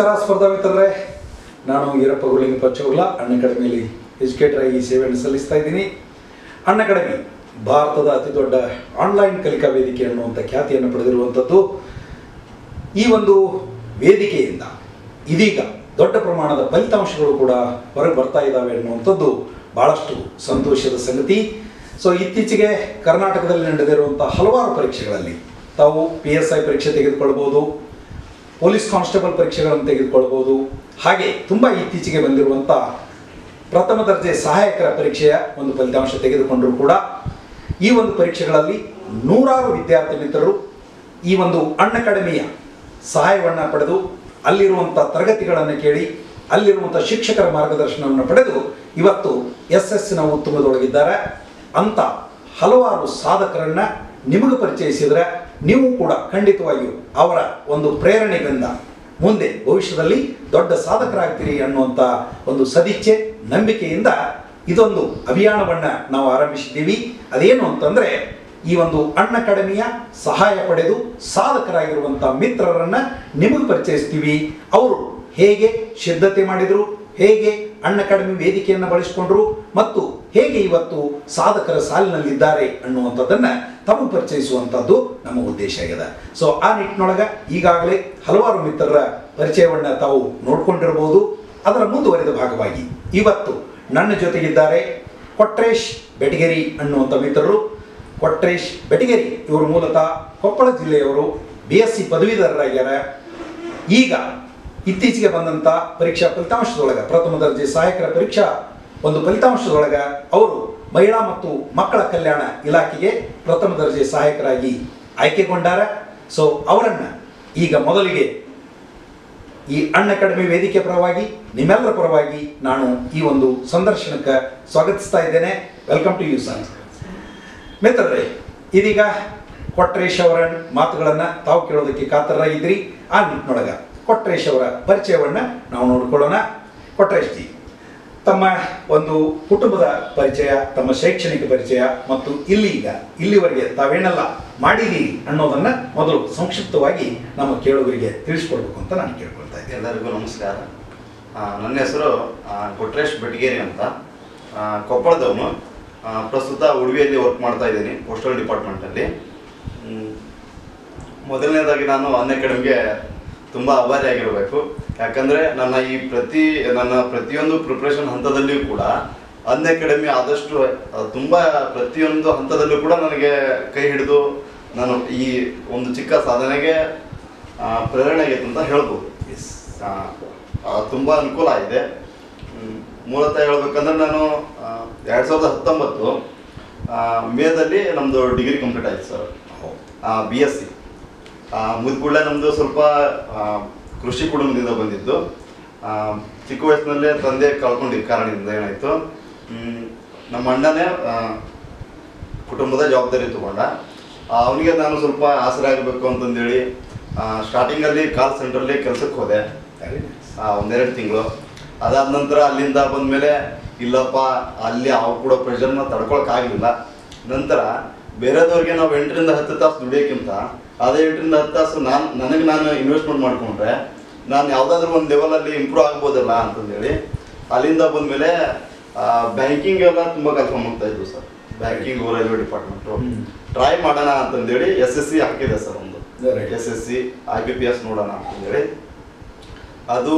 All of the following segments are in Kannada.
ನಮಸ್ಕಾರ, ಸ್ಪರ್ಧಾ ಮಿತ್ರರೇ. ನಾನು ಈರಪ್ಪ ಗುರುಲಿಂಗ ಪಚ್ಚಗುಲ್ಲ ಅಣ್ಣ ಅಕಾಡೆಮಿಯಲ್ಲಿ ಎಜುಕೇಟರ್ ಆಗಿ ಸೇವೆಯನ್ನು ಸಲ್ಲಿಸ್ತಾ ಇದ್ದೀನಿ. ಅಣ್ಣ ಭಾರತದ ಅತಿ ದೊಡ್ಡ ಆನ್ಲೈನ್ ಕಲಿಕಾ ವೇದಿಕೆ ಅನ್ನುವಂಥ ಖ್ಯಾತಿಯನ್ನು ಪಡೆದಿರುವಂಥದ್ದು ಈ ಒಂದು ವೇದಿಕೆಯಿಂದ ಇದೀಗ ದೊಡ್ಡ ಪ್ರಮಾಣದ ಫಲಿತಾಂಶಗಳು ಕೂಡ ಹೊರಗೆ ಬರ್ತಾ ಇದ್ದಾವೆ ಅನ್ನುವಂಥದ್ದು ಬಹಳಷ್ಟು ಸಂತೋಷದ ಸಂಗತಿ. ಸೊ ಇತ್ತೀಚೆಗೆ ಕರ್ನಾಟಕದಲ್ಲಿ ನಡೆದಿರುವಂಥ ಹಲವಾರು ಪರೀಕ್ಷೆಗಳಲ್ಲಿ ತಾವು ಪಿ ಎಸ್ ಐ ಪರೀಕ್ಷೆ ತೆಗೆದುಕೊಳ್ಬೋದು ಪೊಲೀಸ್ ಕಾನ್ಸ್ಟೇಬಲ್ ಪರೀಕ್ಷೆಗಳನ್ನು ತೆಗೆದುಕೊಳ್ಬೋದು ಹಾಗೆ ತುಂಬ ಇತ್ತೀಚೆಗೆ ಬಂದಿರುವಂಥ ಪ್ರಥಮ ದರ್ಜೆ ಸಹಾಯಕರ ಪರೀಕ್ಷೆಯ ಒಂದು ಫಲಿತಾಂಶ ತೆಗೆದುಕೊಂಡರೂ ಕೂಡ ಈ ಒಂದು ಪರೀಕ್ಷೆಗಳಲ್ಲಿ ನೂರಾರು ವಿದ್ಯಾರ್ಥಿ ಮಿತ್ರರು ಈ ಒಂದು ಅಕಾಡೆಮಿಯ ಸಹಾಯವನ್ನು ಪಡೆದು ಅಲ್ಲಿರುವಂಥ ತರಗತಿಗಳನ್ನು ಕೇಳಿ ಅಲ್ಲಿರುವಂಥ ಶಿಕ್ಷಕರ ಮಾರ್ಗದರ್ಶನವನ್ನು ಪಡೆದು ಇವತ್ತು ಎಸ್ ಎಸ್ಸಿನ ಉತ್ತುಂಗದೊಳಗಿದ್ದಾರೆ. ಅಂತ ಹಲವಾರು ಸಾಧಕರನ್ನ ನಿಮಗೆ ಪರಿಚಯಿಸಿದರೆ ನೀವು ಕೂಡ ಖಂಡಿತವಾಗಿಯೂ ಅವರ ಒಂದು ಪ್ರೇರಣೆಗಳಿಂದ ಮುಂದೆ ಭವಿಷ್ಯದಲ್ಲಿ ದೊಡ್ಡ ಸಾಧಕರಾಗ್ತೀರಿ ಅನ್ನುವಂಥ ಒಂದು ಸದಿಚ್ಛೆ, ನಂಬಿಕೆಯಿಂದ ಇದೊಂದು ಅಭಿಯಾನವನ್ನ ನಾವು ಆರಂಭಿಸಿದ್ದೀವಿ. ಅದೇನು ಅಂತಂದ್ರೆ ಈ ಒಂದು ಅಣ್ಣ ಕಡಿಮೆಯ ಸಹಾಯ ಪಡೆದು ಸಾಧಕರಾಗಿರುವಂಥ ಮಿತ್ರರನ್ನ ನಿಮಗೆ ಪರಿಚಯಿಸ್ತೀವಿ. ಅವರು ಹೇಗೆ ಸಿದ್ಧತೆ ಮಾಡಿದರು, ಹೇಗೆ ಅಣ್ಣ ಕಡಿಮೆ ವೇದಿಕೆಯನ್ನು ಬಳಸಿಕೊಂಡ್ರು, ಮತ್ತು ಹೇಗೆ ಇವತ್ತು ಸಾಧಕರ ಸಾಲಿನಲ್ಲಿದ್ದಾರೆ ಅನ್ನುವಂಥದ್ದನ್ನ ತಮಗೆ ಪರಿಚಯಿಸುವಂಥದ್ದು ನಮ್ಮ ಉದ್ದೇಶ ಆಗಿದೆ. ಸೊ ಆ ನಿಟ್ಟಿನೊಳಗೆ ಈಗಾಗಲೇ ಹಲವಾರು ಮಿತ್ರರ ಪರಿಚಯವನ್ನು ತಾವು ನೋಡಿಕೊಂಡಿರಬಹುದು ಅದರ ಮುಂದುವರೆದ ಭಾಗವಾಗಿ ಇವತ್ತು ನನ್ನ ಜೊತೆಗಿದ್ದಾರೆ ಕೊಟ್ರೇಶ್ ಬೆಟಗೇರಿ ಅನ್ನುವಂಥ ಮಿತ್ರರು. ಕೊಟ್ರೇಶ್ ಬೆಟಗೇರಿ, ಇವರು ಮೂಲತಃ ಕೊಪ್ಪಳ ಜಿಲ್ಲೆಯವರು ಬಿ ಎಸ್ ಸಿ ಪದವೀಧರರಾಗ್ಯಾರ ಈಗ ಇತ್ತೀಚೆಗೆ ಬಂದಂಥ ಪರೀಕ್ಷಾ ಫಲಿತಾಂಶದೊಳಗೆ, ಪ್ರಥಮ ದರ್ಜೆ ಸಹಾಯಕರ ಪರೀಕ್ಷಾ ಒಂದು ಫಲಿತಾಂಶದೊಳಗೆ ಅವರು ಮಹಿಳಾ ಮತ್ತು ಮಕ್ಕಳ ಕಲ್ಯಾಣ ಇಲಾಖೆಗೆ ಪ್ರಥಮ ದರ್ಜೆ ಸಹಾಯಕರಾಗಿ ಆಯ್ಕೆಗೊಂಡಾರ. ಸೊ ಅವರನ್ನು ಈಗ ಮೊದಲಿಗೆ ಈ ಅಣ್ಣ ಅಕಾಡೆಮಿ ವೇದಿಕೆ ಪರವಾಗಿ ನಿಮ್ಮೆಲ್ಲರ ಪರವಾಗಿ ನಾನು ಈ ಒಂದು ಸಂದರ್ಶನಕ್ಕೆ ಸ್ವಾಗತಿಸ್ತಾ ಇದ್ದೇನೆ. ವೆಲ್ಕಮ್ ಟು ಯು ಸರ್ ಮಿತ್ರರೇ, ಇದೀಗ ಕೊಟ್ರೇಶ್ ಅವರ ಮಾತುಗಳನ್ನು ತಾವು ಕೇಳೋದಕ್ಕೆ ಕಾತರಾಗಿದ್ರಿ ಆ ನಿಟ್ಟಿನೊಳಗ ಕೊಟ್ರೇಶ್ ಅವರ ಪರಿಚಯವನ್ನ ನಾವು ನೋಡ್ಕೊಳ್ಳೋಣ. ಕೊಟ್ರೇಶ್ ಜಿ ತಮ್ಮ ಒಂದು ಕುಟುಂಬದ ಪರಿಚಯ, ತಮ್ಮ ಶೈಕ್ಷಣಿಕ ಪರಿಚಯ ಮತ್ತು ಇಲ್ಲೀಗ ಇಲ್ಲಿವರೆಗೆ ತಾವೇನೆಲ್ಲ ಮಾಡಿದೀರಿ ಅನ್ನೋದನ್ನ ಮೊದಲು ಸಂಕ್ಷಿಪ್ತವಾಗಿ ನಮ್ಮ ಕೇಳುಗರಿಗೆ ತಿಳಿಸ್ಕೊಡ್ಬೇಕು ಅಂತ ನಾನು ಕೇಳ್ಕೊಳ್ತಾ ಇದ್ದೆ ಎಲ್ಲರಿಗೂ ನಮಸ್ಕಾರ. ನನ್ನ ಹೆಸರು ಕೊಟ್ರೇಶ್ ಬೆಟ್ಗೇರಿ ಅಂತ. ಕೊಪ್ಪಳದವನು. ಪ್ರಸ್ತುತ ಉಡುಪಿಯಲ್ಲಿ ವರ್ಕ್ ಮಾಡ್ತಾ ಇದ್ದೀನಿ ಪೋಸ್ಟಲ್ ಡಿಪಾರ್ಟ್ಮೆಂಟಲ್ಲಿ ಮೊದಲನೇದಾಗಿ ನಾನು ಅನ್ ಅಕಾಡೆಮಿಗೆ ತುಂಬ ಆಭಾರಿಯಾಗಿರಬೇಕು ಯಾಕಂದರೆ ನನ್ನ ಈ ಪ್ರತಿ ನನ್ನ ಪ್ರತಿಯೊಂದು ಪ್ರಿಪ್ರೇಷನ್ ಹಂತದಲ್ಲಿಯೂ ಕೂಡ ಅನ್ ಅಕಾಡೆಮಿ ಆದಷ್ಟು ತುಂಬಾ ಪ್ರತಿಯೊಂದು ಹಂತದಲ್ಲೂ ಕೂಡ ನನಗೆ ಕೈ ಹಿಡಿದು ನಾನು ಈ ಒಂದು ಚಿಕ್ಕ ಸಾಧನೆಗೆ ಪ್ರೇರಣೆ ಆಗೈತೆ ಅಂತ ಹೇಳ್ಬೋದು. ತುಂಬ ಅನುಕೂಲ ಆಗಿದೆ. ಮೂಲತಃ ಹೇಳ್ಬೇಕಂದ್ರೆ ನಾನು ಎರಡು ಸಾವಿರದ ಹತ್ತೊಂಬತ್ತು ಮೇದಲ್ಲಿ ನಮ್ಮದು ಡಿಗ್ರಿ ಕಂಪ್ಲೀಟ್ ಆಯ್ತು ಸರ್. ಬಿ ಎಸ್ ಸಿ ಮುಗಿದ ಕೂಡಲೇ ನಮ್ಮದು ಸ್ವಲ್ಪ ಕೃಷಿ ಕುಟುಂಬದಿಂದ ಬಂದಿದ್ದು. ಚಿಕ್ಕ ವಯಸ್ಸಿನಲ್ಲೇ ತಂದೆ ಕಳ್ಕೊಂಡಿದ್ದ ಕಾರಣದಿಂದ ಏನಾಯಿತು? ನಮ್ಮ ಅಣ್ಣನೇ ಕುಟುಂಬದ ಜವಾಬ್ದಾರಿ ತಗೊಂಡ. ಅವನಿಗೆ ನಾನು ಸ್ವಲ್ಪ ಆಸರೆ ಆಗಬೇಕು ಅಂತಂದೇಳಿ ಸ್ಟಾರ್ಟಿಂಗಲ್ಲಿ ಕಾಲ್ ಸೆಂಟ್ರಲ್ಲಿ ಕೆಲಸಕ್ಕೆ ಹೋದೆ. ಒಂದೆರಡು ತಿಂಗಳು. ಅದಾದ ನಂತರ ಅಲ್ಲಿಂದ ಬಂದಮೇಲೆ, ಇಲ್ಲಪ್ಪ, ಅಲ್ಲಿ ಅವ್ರು ಕೂಡ ಪ್ರೆಷರ್ನ ತಡ್ಕೊಳಕ್ಕಾಗಲಿಲ್ಲ ನಂತರ ಬೇರೆದವ್ರಿಗೆ ನಾವು ಎಂಟರಿಂದ ಹತ್ತು ತಾಸು ದುಡಿಯೋಕ್ಕಿಂತ ಅದೇ ಇಟ್ಟಿನ ಹತ್ತು ತಾಸು ನಾನು ನನಗೆ ನಾನು ಇನ್ವೆಸ್ಟ್ಮೆಂಟ್ ಮಾಡಿಕೊಂಡ್ರೆ ನಾನು ಯಾವುದಾದ್ರೂ ಒಂದು ಲೆವೆಲಲ್ಲಿ ಇಂಪ್ರೂವ್ ಆಗ್ಬೋದಲ್ಲ ಅಂತಂದೇಳಿ ಅಲ್ಲಿಂದ ಬಂದಮೇಲೆ ಬ್ಯಾಂಕಿಂಗ್ ಎಲ್ಲ ತುಂಬ ಕೆಲಸ ಮಾಡ್ತಾ ಇದ್ವು sir. Banking railway department try ಮಾಡೋಣ ಅಂತಂದೇಳಿ ಎಸ್ ಎಸ್ ಸಿ ಹಾಕಿದೆ ಸರ್ ಒಂದು. S S C I B P S ನೋಡೋಣ ಅಂತಂದೇಳಿ. ಅದು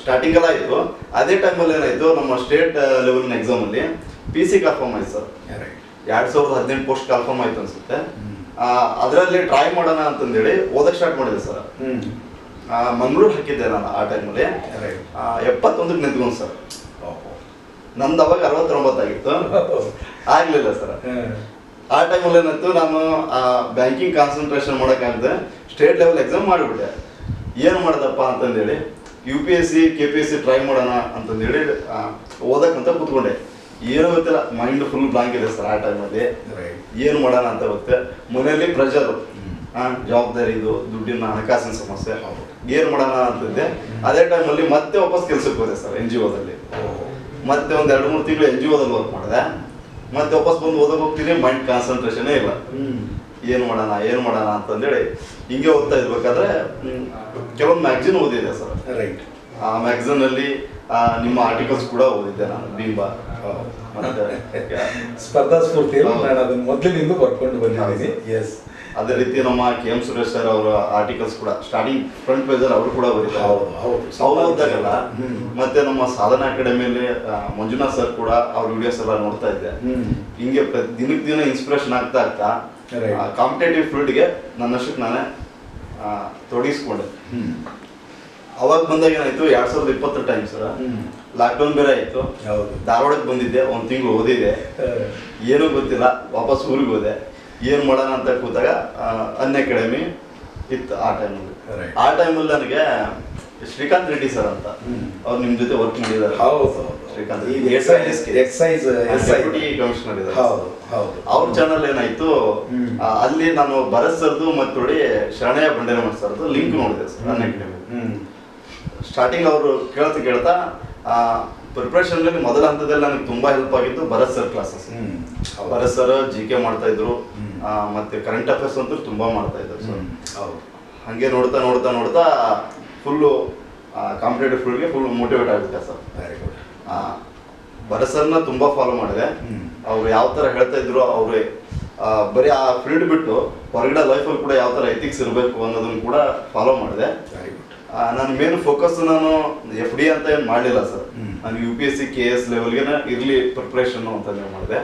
ಸ್ಟಾರ್ಟಿಂಗ್ ಎಲ್ಲ ಆಯಿತು ಅದೇ ಟೈಮಲ್ಲಿ ಏನಾಯಿತು ನಮ್ಮ ಸ್ಟೇಟ್ ಲೆವೆಲ್ನ ಎಕ್ಸಾಮಲ್ಲಿ ಪಿ ಸಿ ಕನ್ಫರ್ಮ್ ಆಯ್ತು ಸರ್. ಎರಡು ಸಾವಿರದ ಹದಿನೆಂಟು ಪೋಸ್ಟ್ ಕನ್ಫರ್ಮ್ ಆಯ್ತು ಅನ್ಸುತ್ತೆ. ಅದರಲ್ಲಿ ಟ್ರೈ ಮಾಡೋಣ ಅಂತಂದೇಳಿ ಓದಕ್ಕೆ ಸ್ಟಾರ್ಟ್ ಮಾಡಿದೆ ಸರ್ ಮಂಗಳೂರು ಹಾಕಿದ್ದೆ ನಾನು ಆ ಟೈಮಲ್ಲಿ. ಎಪ್ಪತ್ತೊಂದಕ್ಕೆ ನಿಂತ್ಕೊಂಡು ಸರ್ ನಂದು ಅವಾಗ ಅರವತ್ತೊಂಬತ್ತಾಗಿತ್ತು. ಆಗಲಿಲ್ಲ ಸರ್ ಆ ಟೈಮಲ್ಲಿ ಏನಂತೂ ನಾನು ಬ್ಯಾಂಕಿಂಗ್ ಕಾನ್ಸಂಟ್ರೇಷನ್ ಮಾಡೋಕ್ಕಾಗದೆ ಸ್ಟೇಟ್ ಲೆವೆಲ್ ಎಕ್ಸಾಮ್ ಮಾಡಿಬಿಟ್ಟೆ. ಏನು ಮಾಡ್ದಪ್ಪ ಅಂತಂದೇಳಿ U P S C K P S C try ಮಾಡೋಣ ಅಂತಂದೇಳಿ ಓದಕ್ಕಂತ ಕೂತ್ಕೊಂಡೆ. ಏನೂ ಗೊತ್ತಿಲ್ಲ ಮೈಂಡ್ ಫುಲ್ ಬ್ಲಾಂಕ್ ಇದೆ ಸರ್ ಆ ಟೈಮಲ್ಲಿ ಏನು ಮಾಡೋಣ ಅಂತ ಗೊತ್ತೆ? ಮನೆಯಲ್ಲಿ ಪ್ರೆಷರು ಜವಾಬ್ದಾರಿ ಇದು ದುಡ್ಡಿನ ಹಣಕಾಸಿನ ಸಮಸ್ಯೆ. ಏನು ಮಾಡೋಣ ಅಂತಿದ್ದೆ? ಅದೇ ಟೈಮಲ್ಲಿ ಮತ್ತೆ ವಾಪಸ್ ಕೆಲ್ಸಕ್ಕೆ ಹೋದೆ ಸರ್ ಎನ್ ಜಿ ಒದಲ್ಲಿ ಮತ್ತೆ ಒಂದು ಎರಡು ಮೂರು ತಿಂಗಳು ಎನ್ ಜಿ ಒದಲ್ಲಿ ವರ್ಕ್ ಮಾಡಿದೆ. ಮತ್ತೆ ವಾಪಸ್ ಬಂದು ಓದಕ್ಕೆ ಹೋಗ್ತೀನಿ ಮೈಂಡ್ ಕಾನ್ಸಂಟ್ರೇಷನೇ ಇಲ್ಲ. ಏನು ಮಾಡೋಣ ಏನು ಮಾಡೋಣ ಅಂತಂದೇಳಿ ಹಿಂಗೆ ಓದ್ತಾ ಇರ್ಬೇಕಾದ್ರೆ ಕೆಲವೊಂದು ಮ್ಯಾಗ್ಝಿನ್ ಓದಿದೆ ಸರ್. ರೈಟ್ ಆ ಮ್ಯಾಗ್ಝಿನ್ ಅಲ್ಲಿ ನಿಮ್ಮ ಆರ್ಟಿಕಲ್ಸ್ ಕೂಡ ಓದಿದ್ದೆ ನಾನು ಬಿಂಬ ಮತ್ತೆ ಸ್ಪರ್ಧಾ ಸ್ಫೂರ್ತಿ. ನಾನು ಅದನ್ನ ಮೊದಲಿನಿಂದ ಬರ್ಕೊಂಡು ಬಂದಿದ್ದೀನಿ ಎಸ್ ಅದೇ ರೀತಿ ನಮ್ಮ ಕೆ ಎಂ ಸುರೇಶ್ ಸರ್ ಅವರ ಆರ್ಟಿಕಲ್ಸ್ ಕೂಡ ಸ್ಟಾರ್ಟಿಂಗ್ ಫ್ರಂಟ್ ಪೇಜ್ ಅಲ್ಲಿ ಅವರು ಕೂಡ ಬರೀತಾರೆ ಅವ್ರು ಓದಾಗಲ್ಲ. ಮತ್ತೆ ನಮ್ಮ ಸಾಧನಾ ಅಕಾಡೆಮಿಯಲ್ಲಿ ಮಂಜುನಾಥ್ ಸರ್ ಕೂಡ ಅವ್ರ ವಿಡಿಯೋಸ್ ಎಲ್ಲ ನೋಡ್ತಾ ಇದ್ದೆ. ಹಿಂಗೆ ದಿನಕ್ಕೆ ದಿನ ಇನ್ಸ್ಪಿರೇಷನ್ ಆಗ್ತಾ ಆಗ್ತಾ. ಕಾಂಪಿಟೇಟಿವ್ ಫೀಲ್ಡ್ಗೆ ನನ್ನಷ್ಟಕ್ಕೆ ನಾನೇ ತೊಡಗಿಸ್ಕೊಂಡೆ. ಅವಾಗ ಬಂದಾಗ ಏನಾಯ್ತು? ಎರಡ್ ಸಾವಿರದ ಇಪ್ಪತ್ತರ ಟೈಮ್ ಸರ್. ಲಾಕ್ಡೌನ್ ಬೇರೆ ಆಯ್ತು. ಹೌದು. ಧಾರವಾಡಕ್ಕೆ ಬಂದಿದ್ದೆ ಒಂದ್ ತಿಂಗಳು ಓದಿದೆ. ಏನೂ ಗೊತ್ತಿಲ್ಲ ವಾಪಸ್ ಊರಿಗೆ ಹೋದೆ. ಏನ್ ಮಾಡೋಣ ಅಂತ ಕೂತಾಗ ಅನ್ ಅಕಾಡೆಮಿ ಇತ್ತು ಆ ಟೈಮಲ್ಲಿ. ಆ ಟೈಮಲ್ಲಿ ನನಗೆ ಶ್ರೀಕಾಂತ್ ರೆಡ್ಡಿ ಸರ್ ಅಂತ. ಅವ್ರು ನಿಮ್ ಜೊತೆ ವರ್ಕ್ ಮಾಡಿದ್ದಾರೆ. ಕಮಿಷನರ್ ಇದ್ದಾರೆ ಹೌದು ಹೌದು. ಅವ್ರ ಚಾನಲ್ ಏನಾಯ್ತು ಅಲ್ಲಿ ನಾನು ಭರತ್ ಸರ್ದು ಮತ್ತೊಡಿ ನೋಡಿ ಶರಣಯ್ಯ ಬಂಡೇರಮಠ ಸರ್ದು ಲಿಂಕ್ ನೋಡಿದೆ ಸರ್ ಅನ್ ಅಕಾಡೆಮಿ. ಸ್ಟಾರ್ಟಿಂಗ್ ಅವರು ಕೇಳ್ತಾ ಕೇಳ್ತಾ ಪ್ರಿಪ್ರೇಷನ್ ಮೊದಲ ಹಂತದಲ್ಲಿ ನನಗೆ ತುಂಬಾ ಹೆಲ್ಪ್ ಆಗಿದ್ದು Bharat sir classes Bharat sir G K ಮಾಡ್ತಾ ಇದ್ರು. ಮತ್ತೆ ಕರೆಂಟ್ ಅಫೇರ್ಸ್ ಅಂತೂ ತುಂಬಾ ಮಾಡ್ತಾ ಇದ್ರು ಸರ್ ಹೌದು. ಹಂಗೆ ನೋಡ್ತಾ ನೋಡ್ತಾ ನೋಡ್ತಾ ಫುಲ್ಲು ಕಾಂಪಿಟೇಟಿವ್ ಫೀಲ್ಡ್ಗೆ ಫುಲ್ ಮೋಟಿವೇಟ್ ಆಗುತ್ತೆ ಸರ್ ವೆರಿ ಗುಡ್ ಆ, ಭರತ್ ಸರ್ನ ತುಂಬಾ ಫಾಲೋ ಮಾಡಿದೆ. ಅವ್ರು ಯಾವ ತರ ಹೇಳ್ತಾ ಇದ್ರು ಅವ್ರೇ ಬರೀ ಆ ಫೀಲ್ಡ್ ಬಿಟ್ಟು ಹೊರಗಡೆ ಲೈಫಲ್ಲಿ ಕೂಡ ಯಾವ ತರ ಎಥಿಕ್ಸ್ ಇರಬೇಕು ಅನ್ನೋದನ್ನು ಕೂಡ ಫಾಲೋ ಮಾಡಿದೆ. ನನ್ನ ಮೇನ್ ಫೋಕಸ್ ನಾನು ಎಫ್ ಡಿ ಅಂತ ಏನು ಮಾಡಲಿಲ್ಲ ಸರ್. ನಾನು U P S C K S ಲೆವೆಲ್ಗೆ ಇರಲಿ ಪ್ರಿಪ್ರೇಷನ್ ಅಂತ ಮಾಡಿದೆ.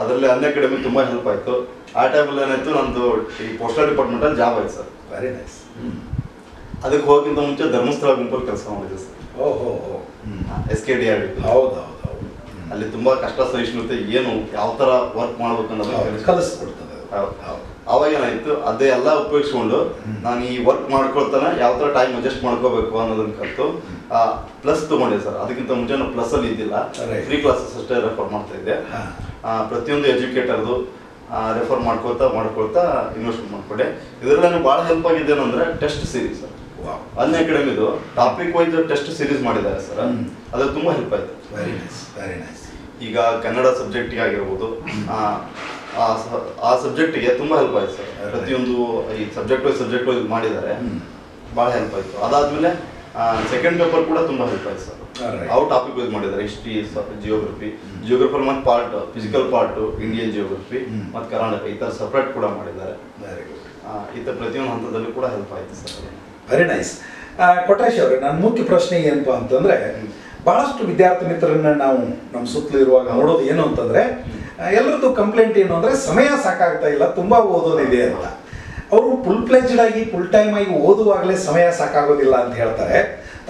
ಅದರಲ್ಲಿ ಅನ್ ಅಕಾಡೆಮಿ ತುಂಬಾ ಹೆಲ್ಪ್ ಆಯ್ತು. ಆ ಟೈಮಲ್ಲಿ ಏನಾಯ್ತು ನಂದು ಈ ಪೋಸ್ಟಲ್ ಡಿಪಾರ್ಟ್ಮೆಂಟಲ್ಲಿ ಜಾಬ್ ಆಯ್ತು ಸರ್ ವೆರಿ ನೈಸ್ ಅದಕ್ಕೆ ಹೋಗಿಂತ ಮುಂಚೆ ಧರ್ಮಸ್ಥಳ ಗುಂಪಲ್ಲಿ ಕೆಲಸ ಮಾಡಿದೆ ಸರ್ ಓಹೋ ಎಸ್ ಕೆ ಡಿ ಆರ್ ಹೌದು ಹೌದು ಹೌದು. ಅಲ್ಲಿ ತುಂಬಾ ಕಷ್ಟ ಸಹಿಷ್ಣುತೆ ಏನು ಯಾವ ತರ ವರ್ಕ್ ಮಾಡ್ಬೇಕು ಅನ್ನೋದು. ಕಲಿಸ್ಕೊಡ್ತದೆ. ಹೌದು. ಹೌದು. ಅವಾಗ ಏನಾಯ್ತು ಅದೇ ಎಲ್ಲ ಉಪಯೋಗಿಸ್ಕೊಂಡು ನಾನು ಈ ವರ್ಕ್ ಮಾಡ್ಕೊಳ್ತಾನೆ ಯಾವ ತರ ಟೈಮ್ ಅಡ್ಜಸ್ಟ್ ಮಾಡ್ಕೋಬೇಕು ಅನ್ನೋದನ್ನ ಕಲಿತು ಪ್ಲಸ್ ತಗೊಂಡೆ ಸರ್. ಅದಕ್ಕಿಂತ ಮುಂಚೆ ನಾನು ಪ್ಲಸ್ ಅಲ್ಲಿ ಇದ್ದಿಲ್ಲ. ಫ್ರೀ ಕ್ಲಾಸಸ್ ಅಷ್ಟೇ ರೆಫರ್ ಮಾಡ್ತಾ ಇದ್ದೆ. ಪ್ರತಿಯೊಂದು ಎಜುಕೇಟರ್ದು ರೆಫರ್ ಮಾಡ್ಕೊಳ್ತಾ ಮಾಡ್ಕೊಳ್ತಾ ಇನ್ವೆಸ್ಟ್ಮೆಂಟ್ ಮಾಡ್ಕೊಂಡೆ. ಇದರಲ್ಲಿ ನನಗೆ ಭಾಳ ಹೆಲ್ಪ್ ಆಗಿದೆ ಏನಂದ್ರೆ ಟೆಸ್ಟ್ ಸೀರೀಸ್ ವಾವ್ ಅನ್ ಅಕಾಡೆಮಿದು ಟಾಪಿಕ್ ವೈಸ್ ಟೆಸ್ಟ್ ಸೀರೀಸ್ ಮಾಡಿದ್ದಾರೆ ಸರ್. ಅದು ತುಂಬಾ ಹೆಲ್ಪ್ ಆಯ್ತು. ವೆರಿ ನೈಸ್ ವೆರಿ ನೈಸ್ ಈಗ ಕನ್ನಡ ಸಬ್ಜೆಕ್ಟಿಗೆ ಆಗಿರ್ಬೋದು ಆ, ಆ ಸಬ್ಜೆಕ್ಟಿಗೆ ತುಂಬಾ ಹೆಲ್ಪ್ ಆಯ್ತು ಸರ್. ಪ್ರತಿಯೊಂದು ಈ ಸಬ್ಜೆಕ್ಟ್ ವೈಸ್ ಸಬ್ಜೆಕ್ಟ್ ವೈಸ್ ಮಾಡಿದ್ದಾರೆ. ಭಾಳ ಹೆಲ್ಪ್ ಆಯ್ತು. ಅದಾದ್ಮೇಲೆ ಸೆಕೆಂಡ್ ಪೇಪರ್ ಕೂಡ ತುಂಬಾ ಹೆಲ್ಪ್ ಆಯ್ತು ಸರ್. ಅವು ಟಾಪಿಕ್ ವೈಸ್ ಮಾಡಿದ್ದಾರೆ. History geography. ಜಿಯೋಗ್ರಫರ್ ಮತ್ತು part physical part Indian geography. ಮತ್ತು ಕರ್ನಾಟಕ. ಈ ಥರ ಸಪ್ರೇಟ್ ಕೂಡ ಮಾಡಿದ್ದಾರೆ. ಈ ಥರ ಪ್ರತಿಯೊಂದು ಹಂತದಲ್ಲಿ ಕೂಡ ಹೆಲ್ಪ್ ಆಯ್ತು ಸರ್. ವೆರಿ ನೈಸ್ ಕೊಟ್ರೇಶ್ ಅವರೇ ನನ್ನ ಮುಖ್ಯ ಪ್ರಶ್ನೆ ಏನಪ್ಪ ಅಂತಂದ್ರೆ ಬಹಳಷ್ಟು ವಿದ್ಯಾರ್ಥಿ ಮಿತ್ರರನ್ನ ನಾವು ನಮ್ಮ ಸುತ್ತಲೂ ಇರುವಾಗ ನೋಡೋದು ಏನು ಅಂತಂದ್ರೆ ಎಲ್ಲರದ್ದು ಕಂಪ್ಲೇಂಟ್ ಏನು ಅಂದರೆ ಸಮಯ ಸಾಕಾಗ್ತಾ ಇಲ್ಲ, ತುಂಬಾ ಓದೋದಿದೆ ಅಂತ. ಅವರು ಫುಲ್ ಪ್ಲೇಜ್ಡ್ ಆಗಿ ಫುಲ್ ಟೈಮ್ ಆಗಿ ಓದುವಾಗಲೇ ಸಮಯ ಸಾಕಾಗೋದಿಲ್ಲ ಅಂತ ಹೇಳ್ತಾರೆ.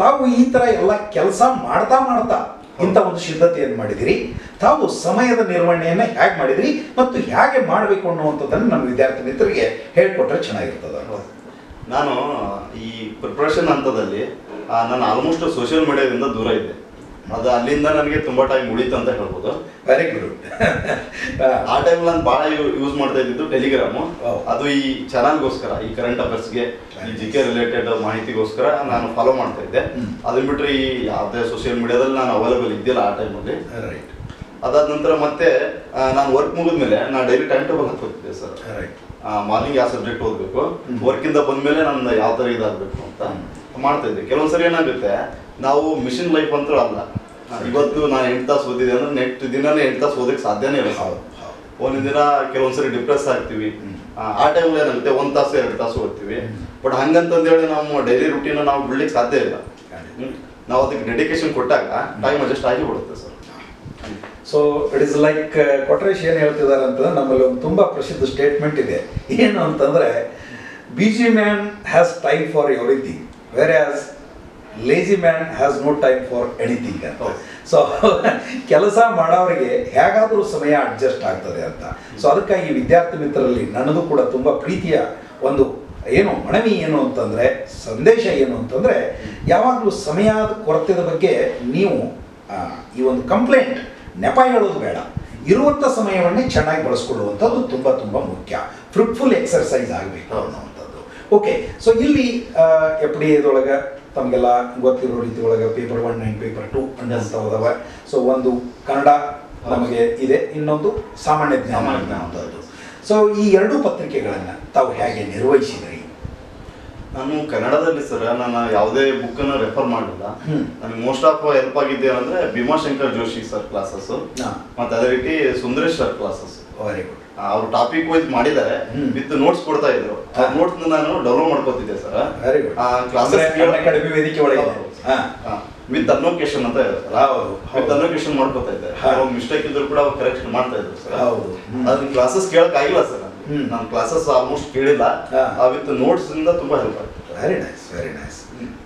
ತಾವು ಈ ತರ ಎಲ್ಲ ಕೆಲಸ ಮಾಡ್ತಾ ಮಾಡ್ತಾ ಇಂಥ ಒಂದು ಸಿದ್ಧತೆಯನ್ನು ಮಾಡಿದಿರಿ. ತಾವು ಸಮಯದ ನಿರ್ವಹಣೆಯನ್ನು ಹೇಗೆ ಮಾಡಿದಿರಿ ಮತ್ತು ಹೇಗೆ ಮಾಡಬೇಕು ಅನ್ನುವಂಥದ್ದನ್ನು ನಮ್ಮ ವಿದ್ಯಾರ್ಥಿ ಮಿತ್ರರಿಗೆ ಹೇಳ್ಕೊಟ್ರೆ ಚೆನ್ನಾಗಿರ್ತದೆ ನಾನು ಈ ಪ್ರಿಪ್ರೇಷನ್ ಹಂತದಲ್ಲಿ ನಾನು ಆಲ್ಮೋಸ್ಟ್ ಸೋಷಿಯಲ್ ಮೀಡಿಯಾದಿಂದ ದೂರ ಇದ್ದೆ. ಅದು ಅಲ್ಲಿಂದ ನನಗೆ ತುಂಬ ಟೈಮ್ ಉಳಿತು ಅಂತ ಹೇಳ್ಬೋದು. ವೆರಿ ಗುಡ್ ಆ ಟೈಮ್ ನಾನು ಭಾಳ ಯೂಸ್ ಮಾಡ್ತಾ ಇದ್ದಿದ್ದು ಟೆಲಿಗ್ರಾಮು Oh. ಅದು ಈ ಚಾನಲ್ಗೋಸ್ಕರ ಈ ಕರೆಂಟ್ ಅಫೇರ್ಸ್ಗೆ ಈ ಜಿ ಕೆ ರಿಲೇಟೆಡ್ ಮಾಹಿತಿಗೋಸ್ಕರ ನಾನು ಫಾಲೋ ಮಾಡ್ತಾ ಇದ್ದೆ. ಅದನ್ನ ಬಿಟ್ಟರೆ ಈ ಯಾವುದೇ ಸೋಷಿಯಲ್ ಮೀಡಿಯಾದಲ್ಲಿ ನಾನು ಅವೈಲೇಬಲ್ ಇದ್ದಿಲ್ಲ ಆ ಟೈಮಲ್ಲಿ ರೈಟ್ ಅದಾದ ನಂತರ ಮತ್ತೆ ನಾನು ವರ್ಕ್ ಮುಗಿದ್ಮೇಲೆ ನಾನು ಡೈಲಿ ಟೈಮ್ ಟೇಬಲ್ ಹಾಕೋತಿದ್ದೆ ಸರ್. ರೈಟ್ ಮಾರ್ನಿಂಗ್ ಯಾವ ಸಬ್ಜೆಕ್ಟ್ ಓದಬೇಕು. ವರ್ಕಿಂದ ಬಂದ್ಮೇಲೆ ನಾನು ಯಾವ ಥರ ಇದಾಗಬೇಕು ಅಂತ ಮಾಡ್ತಾ ಇದ್ದೆ. ಕೆಲವೊಂದ್ಸರಿ ಏನಾಗುತ್ತೆ ನಾವು ಮಿಷಿನ್ ಲೈಫ್ ಅಂತೂ ಅಲ್ಲ. ಇವತ್ತು ನಾನು ಎಂಟು ತಾಸು ಓದಿದೆ ಅಂದ್ರೆ ನೆಕ್ಸ್ಟ್ ದಿನನೇ ಎಂಟು ತಾಸು ಓದಕ್ಕೆ ಸಾಧ್ಯನೇ ಇಲ್ಲ ನಾವು ಒಂದಿನ ದಿನ ಕೆಲವೊಂದ್ಸರಿ ಡಿಪ್ರೆಸ್ ಆಗ್ತೀವಿ. ಆ, ಟೈಮ್ ಏನಾಗುತ್ತೆ ಒಂದು ತಾಸು ಎರಡು ತಾಸು ಓದ್ತೀವಿ. ಬಟ್ ಹಂಗಂತಂದೇಳಿ ನಮ್ಮ ಡೈಲಿ ರುಟೀನ್ ನಾವು ಬಿಡ್ಲಿಕ್ಕೆ ಸಾಧ್ಯ ಇಲ್ಲ. ನಾವು ಅದಕ್ಕೆ ಡೆಡಿಕೇಶನ್ ಕೊಟ್ಟಾಗ ಟೈಮ್ ಅಡ್ಜಸ್ಟ್ ಆಗಿ ಬಿಡುತ್ತೆ sir. So it is like Kotresh ಏನು ಹೇಳ್ತಿದ್ದಾರೆ ಅಂತಂದ್ರೆ ನಮ್ಮಲ್ಲಿ ಒಂದು ತುಂಬ ಪ್ರಸಿದ್ಧ ಸ್ಟೇಟ್ಮೆಂಟ್ ಇದೆ. ಏನು ಅಂತಂದ್ರೆ busy man has time for everything whereas lazy man has no time for anything ಅಂತ. ಸೊ ಕೆಲಸ ಮಾಡೋರಿಗೆ ಹೇಗಾದರೂ ಸಮಯ ಅಡ್ಜಸ್ಟ್ ಆಗ್ತದೆ ಅಂತ. ಸೊ ಅದಕ್ಕಾಗಿ ವಿದ್ಯಾರ್ಥಿ ಮಿತ್ರರಲ್ಲಿ ನನ್ನದು ಕೂಡ ತುಂಬ ಪ್ರೀತಿಯ ಒಂದು ಏನು ಮನವಿ ಏನು ಅಂತಂದರೆ ಸಂದೇಶ ಏನು ಅಂತಂದರೆ ಯಾವಾಗಲೂ ಸಮಯದ ಕೊರತೆದ ಬಗ್ಗೆ ನೀವು ಈ ಒಂದು ಕಂಪ್ಲೇಂಟ್ ನೆಪ ಹೇಳೋದು ಬೇಡ. ಇರುವಂಥ ಸಮಯವನ್ನೇ ಚೆನ್ನಾಗಿ ಬಳಸ್ಕೊಳ್ಳುವಂಥದ್ದು ತುಂಬ ತುಂಬ ಮುಖ್ಯ. ಫ್ರೂಟ್ಫುಲ್ ಎಕ್ಸರ್ಸೈಸ್ ಆಗಬೇಕು ಅನ್ನೋವಂಥದ್ದು. ಓಕೆ ಸೊ ಇಲ್ಲಿ ಎಫ್ ಡಿ ಎದೊಳಗೆ ತಮಗೆಲ್ಲ ಗೊತ್ತಿರೋ ರೀತಿ ಒಳಗೆ paper one and paper two ಅನ್ನೋಂಥವು so ಒಂದು ಕನ್ನಡ ನಮಗೆ ಇದೆ. ಇನ್ನೊಂದು ಸಾಮಾನ್ಯ ಜ್ಞಾನ. ಅನ್ನುವಂಥದ್ದು ಸೊ ಈ ಎರಡೂ ಪತ್ರಿಕೆಗಳನ್ನು ತಾವು ಹೇಗೆ ನಿರ್ವಹಿಸಿದ್ರಿ? ನಾನು ಕನ್ನಡದಲ್ಲಿ ಸರ್ ನಾನು ಯಾವುದೇ ಬುಕ್ಕನ್ನು ರೆಫರ್ ಮಾಡಿಲ್ಲ. ನನಗೆ ಮೋಸ್ಟ್ ಆಫ್ ಹೆಲ್ಪ್ ಆಗಿದ್ದೆ ಅಂದ್ರೆ ಭೀಮಾಶಂಕರ್ ಜೋಶಿ ಸರ್ ಕ್ಲಾಸಸ್. ಮತ್ತೆ ಅದೇ ರೀತಿ Sundaresh sir classes very good ಅವ್ರು ಟಾಪಿಕ್ ವೈಸ್ ಮಾಡಿದ್ದಾರೆ. ವಿತ್ ನೋಟ್ಸ್ ಕೊಡ್ತಾ ಇದ್ರು. ನೋಟ್ಸ್ ನಾನು ಡೌನ್ಲೋಡ್ ಮಾಡ್ಕೋತಿದ್ದೆ ಸರ್. ಅಕಾಡೆಮಿ ವೇದಿಕೆ ಒಳಗೆ ವಿತ್ ಅನ್ನೋಕೇಶನ್ ಅಂತ ಇರುತ್ತೆ ಹೌದು, ವಿತ್ ಹೌದು. ಅನ್ನೋಕೇಶನ್ ಮಾಡ್ಕೋತಾ ಇದ್ದೆ. ಮಿಸ್ಟೇಕ್ ಇದ್ರು ಕೂಡ ಅವ್ರು ಕರೆಕ್ಷನ್ ಮಾಡ್ತಾ ಇದ್ರು ಸರ್. ಅದನ್ನ ಕ್ಲಾಸಸ್ ಕೇಳಕ್ ಆಗಿಲ್ಲ ಸರ್. ನಾನು ಕ್ಲಾಸಸ್ ಆಲ್ಮೋಸ್ಟ್ ಕೇಳಿಲ್ಲ. ವಿತ್ ನೋಟ್ಸ್ ಇಂದ ತುಂಬಾ ಹೆಲ್ಪ್ ಆಗ್ತದೆ ವೆರಿ ನೈಸ್ ವೆರಿ ನೈಸ್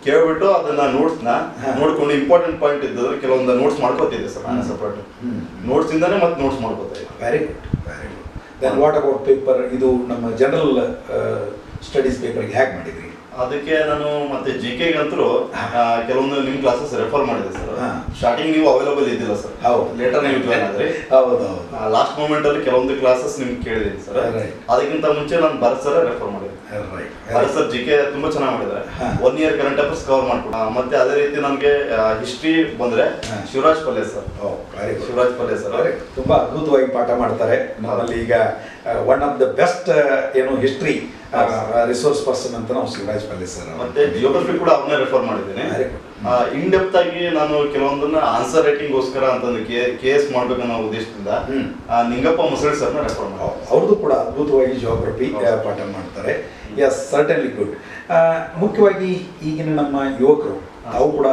ಕೇಳ್ಬಿಟ್ಟು ಅದನ್ನ ನೋಟ್ಸ್ನ ನೋಡ್ಕೊಂಡು ಇಂಪಾರ್ಟೆಂಟ್ ಪಾಯಿಂಟ್ ಇದ್ದದ್ದು ಕೆಲವೊಂದು ನೋಟ್ಸ್ ಮಾಡ್ಕೋತಿದ್ದೆ ಸರ್ ನಾನು. ಸಪರೇಟ್. ನೋಟ್ಸ್ ಇಂದಾನೆ ಮತ್ತೆ ನೋಟ್ಸ್ ಮಾಡ್ಕೋತಾ ಇದ್ದೆ. Very good then what about paper ಇದು ನಮ್ಮ ಜನರಲ್ ಸ್ಟಡೀಸ್ ಪೇಪರ್ಗೆ ಹ್ಯಾಕ್ ಮಾಡಿದ್ರಿ. ಅದಕ್ಕೆ ನಾನು ಮತ್ತೆ ಜಿ ಕೆಗಂತರೂ ಕೆಲವೊಂದು ನಿಮ್ ಕ್ಲಾಸಸ್ ರೆಫರ್ ಮಾಡಿದೆ ಸರ್ ಸ್ಟಾರ್ಟಿಂಗ್ ನೀವು ಅವೈಲಬಲ್ ಇದ್ದಿಲ್ಲ ಸರ್ ಹೌದು. ಲೇಟರ್ ನೀವು ಜಾಯ್ನ್ ಆದ್ರಿ. ಹೌದು ಲಾಸ್ಟ್ ಮೂಮೆಂಟ್ ಅಲ್ಲಿ ಕೆಲವೊಂದು ಕ್ಲಾಸಸ್ ನಿಮ್ಗೆ ಕೇಳಿದ್ದೀನಿ ಸರ್ ಅದಕ್ಕಿಂತ ಮುಂಚೆ ನಾನು ಭರತ್ ಸರ್ ರೆಫರ್ ಮಾಡಿದೆ. Right Bharat sir G K ತುಂಬಾ ಚೆನ್ನಾಗಿ ಮಾಡಿದ್ದಾರೆ. ಹಾ. One year current affairs cover ಮಾಡ್ಕೊಂಡು ಮತ್ತೆ ಅದೇ ರೀತಿ ನನಗೆ ಹಿಸ್ಟ್ರಿ ಬಂದ್ರೆ. ಶಿವರಾಜ್ ಪಲ್ಲೆ ಸರ್ ಶಿವರಾಜ್ ಪಲ್ಲೆ ಸರ್. ತುಂಬಾ ಅದ್ಭುತವಾಗಿ ಪಾಠ ಮಾಡ್ತಾರೆ. ನಮ್ಮಲ್ಲಿ ಈಗ ಒನ್ ಆಫ್ ದ ಬೆಸ್ಟ್ ಏನು ಹಿಸ್ಟ್ರಿ ರಿಸೋರ್ಸ್ ಪರ್ಸನ್ ಅಂತ ನಾವು ಶಿವರಾಜ್ ಪಲ್ಲೆ ಸರ್ ಮತ್ತೆ ಜಿಯೋಗ್ರಫಿ ಕೂಡ ಅವನ್ನೇ ರೆಫರ್ ಮಾಡಿದ್ದೀನಿ. ಇನ್ ಡೆಪ್ತ್ ಆಗಿ ನಾನು ಕೆಲವೊಂದನ್ನ ಆನ್ಸರ್ ರೈಟಿಂಗ್ ಗೋಸ್ಕರ ಅಂತಂದು ಕೆ ಎಸ್ ಮಾಡ್ಬೇಕನ್ನೋ ಉದ್ದೇಶದಿಂದ ಹ್ಮ್. ಆ, ನಿಂಗಪ್ಪ ಮುಸಳಿ ಸರ್ನ ರೆಫರ್ ಮಾಡಿದೆ ಅವ್ರದ್ದು ಕೂಡ ಅದ್ಭುತವಾಗಿ ಜಿಯೋಗ್ರಫಿ. ಪಾಠ ಮಾಡ್ತಾರೆ. ಎಸ್ ಸರ್ಟನ್ಲಿ ಗುಡ್ ಮುಖ್ಯವಾಗಿ ಈಗಿನ ನಮ್ಮ ಯುವಕರು ಅವು ತಾವು ಕೂಡ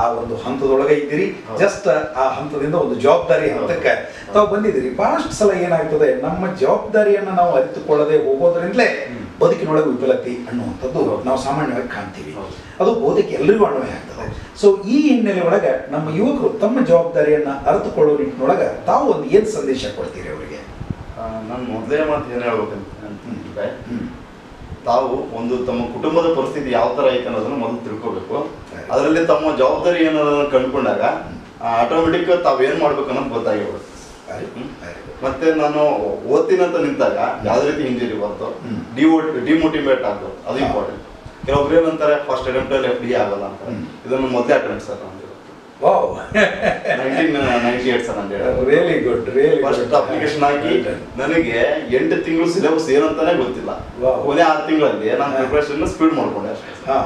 ಆ ಒಂದು ಹಂತದೊಳಗೆ ಇದ್ದೀರಿ. ಜಸ್ಟ್ ಆ ಹಂತದಿಂದ ಒಂದು ಜವಾಬ್ದಾರಿ. ಹಂತಕ್ಕೆ ತಾವು ಬಂದಿದ್ದೀರಿ. ಬಹಳಷ್ಟು ಸಲ ಏನಾಗ್ತದೆ ನಮ್ಮ ಜವಾಬ್ದಾರಿಯನ್ನು ನಾವು ಅರಿತುಕೊಳ್ಳದೆ ಹೋಗೋದ್ರಿಂದಲೇ ಬದುಕಿನೊಳಗೆ ವಿಫಲತೆ ಅನ್ನುವಂಥದ್ದು ನಾವು ಸಾಮಾನ್ಯವಾಗಿ ಕಾಣ್ತೀವಿ. ಅದು ಬೋಧಕ್ಕೆ ಎಲ್ಲರಿಗೂ ಅನ್ವಯ ಆಗ್ತದೆ. ಸೊ ಈ ಹಿನ್ನೆಲೆ ಒಳಗೆ ನಮ್ಮ ಯುವಕರು ತಮ್ಮ ಜವಾಬ್ದಾರಿಯನ್ನು ಅರಿತುಕೊಳ್ಳೋ ನಿಟ್ಟಿನೊಳಗೆ ತಾವು ಒಂದು ಏನು ಸಂದೇಶ ಕೊಡ್ತೀರಿ ಅವರಿಗೆ? ನಾನು ಮೊದಲೇ ಮಾತು ಏನು ಹೇಳ್ಬೇಕಂತ. ತಾವು ಒಂದು ತಮ್ಮ ಕುಟುಂಬದ ಪರಿಸ್ಥಿತಿ ಯಾವ ತರ ಐತೆ ಅನ್ನೋದನ್ನ ಮೊದಲು ತಿಳ್ಕೊಬೇಕು. ಅದರಲ್ಲಿ ತಮ್ಮ ಜವಾಬ್ದಾರಿ ಏನನ್ನೋದನ್ನ ಕಂಡುಕೊಂಡಾಗ ಆಟೋಮೆಟಿಕ್ ತಾವ್ ಏನ್ ಮಾಡ್ಬೇಕು ಅನ್ನೋದು ಗೊತ್ತಾಗಿಬಿಡುತ್ತೆ. ಮತ್ತೆ ನಾನು ಓದ್ತೀನಂತ ನಿಂತಾಗ ಯಾವ್ದೇ ರೀತಿ ಇಂಜುರಿ ಬಂತು ಡಿವೋ ಡಿಮೋಟಿವೇಟ್ ಆಗ್ಬೋದು. ಅದು ಇಂಪಾರ್ಟೆಂಟ್ ಕೆಲವೊಬ್ರು ಏನಂತಾರೆ ಫಸ್ಟ್ ಅಟೆಂಪ್ಟ್ ಅಲ್ಲಿ ಎಫ್ ಡಿ ಆಗಲ್ಲ ಅಂತ ಇದನ್ನ ಮೊದಲೇ attempt sir Wow. Nineteen ninety eight sir Really good really first application ಹಾಕಿ ನನಗೆ ಎಂಟು ತಿಂಗಳು ಸಿಲೆಬಸ್ ಏನಂತಾನೆ ಗೊತ್ತಿಲ್ಲ. ಕೊನೆ ಆರು ತಿಂಗಳಲ್ಲಿ ನಾನು ಪ್ರಿಪ್ರೇಷನ್ ಸ್ಪೀಡ್ ಮಾಡ್ಕೊಂಡೆ ಅಷ್ಟೇ ಹಾ.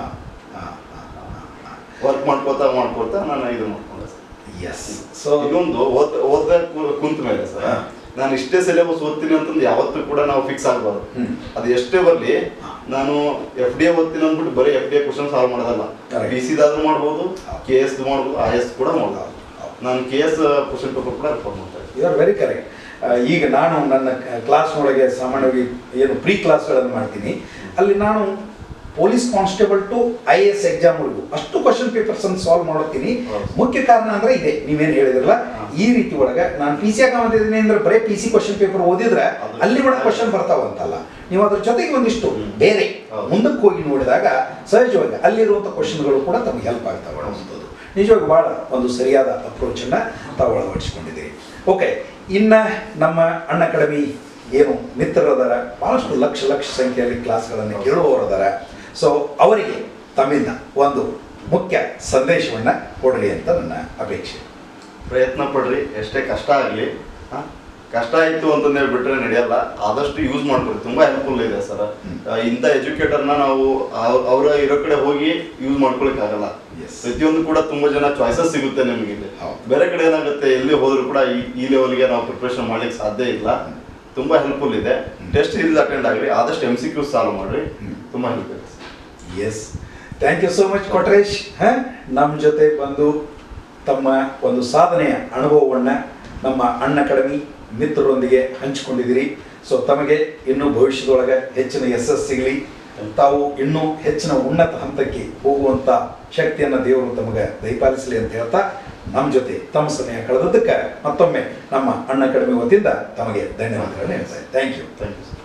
ವರ್ಕ್ ಮಾಡ್ಕೋತಾ ಮಾಡ್ಕೋತಾ ನಾನು ಇದು ಮಾಡ್ಕೊಂಡೆ ಸರ್ ಎಸ್ ಸೊ ಇದೊಂದು ಓದ್ ಓದ್ತಾ ಕುಂತ ಮೇಲೆ ಸರ್. ನಾನು ಇಷ್ಟೇ ಸಿಲೆಬಸ್ ಓದ್ತೀನಿ ಅಂತಂದು ಯಾವತ್ತೂ ಕೂಡ ನಾವು ಫಿಕ್ಸ್ ಆಗ್ಬಾರ್ದು. ಅದು ಎಷ್ಟೇ ಬರಲಿ ನಾನು ಎಫ್ ಡಿ ಎ ಓದ್ತೀನಿ ಅಂದ್ಬಿಟ್ಟು ಬರೀ F D A question solve ಮಾಡೋದಲ್ಲ. ಬಿ ಸಿ ಸಿದಾದ್ರೂ ಮಾಡ್ಬೋದು. ಕೆ ಎಸ್ ಮಾಡ್ಬೋದು ಐ ಎಸ್ ಕೂಡ ಮಾಡ್ಬೋದು. ನಾನು ಕೆ ಎಸ್ ಕ್ವಶನ್ ಪೇಪರ್ ಕೂಡ ರೆಫರ್ ಮಾಡ್ತಾ ಇದ್ದೀನಿ. ವೆರಿ ಕರೆಕ್ಟ್ ಈಗ ನಾನು ನನ್ನ ಕ್ಲಾಸ್ನೊಳಗೆ ಸಾಮಾನ್ಯವಾಗಿ ಏನು ಪ್ರೀ ಕ್ಲಾಸ್ಗಳನ್ನು ಮಾಡ್ತೀನಿ. ಅಲ್ಲಿ ನಾನು police constable to I A S ಎಕ್ಸಾಮ್ವರೆಗೂ ಅಷ್ಟು ಕ್ವಶನ್ ಪೇಪರ್ಸ್ ಅನ್ನು ಸಾಲ್ವ್ ಮಾಡುತ್ತೀನಿ ಮುಖ್ಯ ಕಾರಣ ಅಂದ್ರೆ ಇದೆ. ನೀವೇನು ಹೇಳಿದ್ರಲ್ಲ ಈ ರೀತಿ ಒಳಗೆ ನಾನು ಪಿ ಸಿ ಬಂದಿದ್ದೀನಿ ಅಂದ್ರೆ ಬರೀ ಪಿ ಸಿ ಕ್ವಶನ್ ಪೇಪರ್ ಓದಿದ್ರೆ ಅಲ್ಲಿ ಒಳಗೆ ಕ್ವಶನ್ ಬರ್ತಾವಂತಲ್ಲ ನೀವು ಅದ್ರ ಜೊತೆಗೆ ಒಂದಿಷ್ಟು ಬೇರೆ. ಮುಂದಕ್ಕೆ ಹೋಗಿ ನೋಡಿದಾಗ ಸಹಜವಾಗಿ ಅಲ್ಲಿರುವಂಥ ಕ್ವಶನ್ಗಳು ಕೂಡ ತಮಗೆ ಹೆಲ್ಪ್ ಆಗ್ತಾವೆ ಅನ್ನೋದು ನಿಜವಾಗಿ ಬಹಳ ಒಂದು ಸರಿಯಾದ ಅಪ್ರೋಚನ್ನು ತಾವು ಅಳವಡಿಸಿಕೊಂಡಿದ್ದೀರಿ. ಓಕೆ ಇನ್ನು ನಮ್ಮ ಅಣ್ಣ ಕಡಿಮೆ ಏನು ಮಿತ್ರರದಾರ ಬಹಳಷ್ಟು ಲಕ್ಷ ಲಕ್ಷ ಸಂಖ್ಯೆಯಲ್ಲಿ ಕ್ಲಾಸ್ಗಳನ್ನು ಕೇಳುವವರದಾರ. ಸೊ ಅವರಿಗೆ ತಮ್ಮಿಂದ ಒಂದು ಮುಖ್ಯ ಸಂದೇಶವನ್ನು ಕೊಡಲಿ ಅಂತ ನನ್ನ ಅಪೇಕ್ಷೆ. ಪ್ರಯತ್ನ ಪಡ್ರಿ ಎಷ್ಟೇ ಕಷ್ಟ ಆಗಲಿ ಕಷ್ಟ ಆಯಿತು ಅಂತಂದು ಹೇಳ್ಬಿಟ್ರೆ ನಡೆಯಲ್ಲ. ಆದಷ್ಟು ಯೂಸ್ ಮಾಡ್ಕೊಡಿ ತುಂಬ ಹೆಲ್ಪ್ಫುಲ್ ಇದೆ ಸರ್. ಇಂಥ ಎಜುಕೇಟರ್ನ ನಾವು ಅವರ ಇರೋ ಕಡೆ ಹೋಗಿ ಯೂಸ್ ಮಾಡ್ಕೊಳಕ್ಕಾಗಲ್ಲ. ಪ್ರತಿಯೊಂದು ಕೂಡ ತುಂಬ ಜನ ಚಾಯ್ಸಸ್ ಸಿಗುತ್ತೆ ನಿಮಗೆ ಇಲ್ಲಿ. ಬೇರೆ ಕಡೆ ಏನಾಗುತ್ತೆ ಎಲ್ಲಿ ಹೋದರೂ ಕೂಡ ಈ ಲೆವೆಲ್ಗೆ ನಾವು ಪ್ರಿಪ್ರೇಷನ್ ಮಾಡ್ಲಿಕ್ಕೆ ಸಾಧ್ಯ ಇಲ್ಲ. ತುಂಬ ಹೆಲ್ಪ್ಫುಲ್ ಇದೆ. ಟೆಸ್ಟ್ ಇಲ್ಲಿ ಅಟೆಂಡ್ ಆಗಲಿ. ಆದಷ್ಟು ಎಂ ಸಿ ಕ್ಯೂ ಸಾಲ್ವ್ ಮಾಡಿರಿ. ತುಂಬ ತುಂಬಾ ಹೆಲ್ಪ್ ಇದೆ yes thank you so much Kotresh ಹ ನಮ್ಮ ಜೊತೆ ಬಂದು ತಮ್ಮ ಒಂದು ಸಾಧನೆಯ ಅನುಭವವನ್ನು ನಮ್ಮ ಅಣ್ಣ ಅಕಾಡೆಮಿ ಮಿತ್ರರೊಂದಿಗೆ ಹಂಚಿಕೊಂಡಿದ್ದೀರಿ. ಸೊ ತಮಗೆ ಇನ್ನೂ ಭವಿಷ್ಯದೊಳಗೆ ಹೆಚ್ಚಿನ ಯಶಸ್ಸು ಸಿಗಲಿ. ತಾವು ಇನ್ನೂ ಹೆಚ್ಚಿನ ಉನ್ನತ ಹಂತಕ್ಕೆ ಹೋಗುವಂಥ ಶಕ್ತಿಯನ್ನು ದೇವರು ತಮಗೆ ದಯಪಾಲಿಸಲಿ ಅಂತ ಹೇಳ್ತಾ ನಮ್ಮ ಜೊತೆ ತಮ್ಮ ಸಮಯ ಕಳೆದದ್ದಕ್ಕೆ ಮತ್ತೊಮ್ಮೆ ನಮ್ಮ ಅಣ್ಣ ಕಡಿಮೆ ವತಿಯಿಂದ ತಮಗೆ ಧನ್ಯವಾದಗಳನ್ನು ಹೇಳ್ತಾರೆ ಥ್ಯಾಂಕ್ ಯು ಥ್ಯಾಂಕ್ ಯು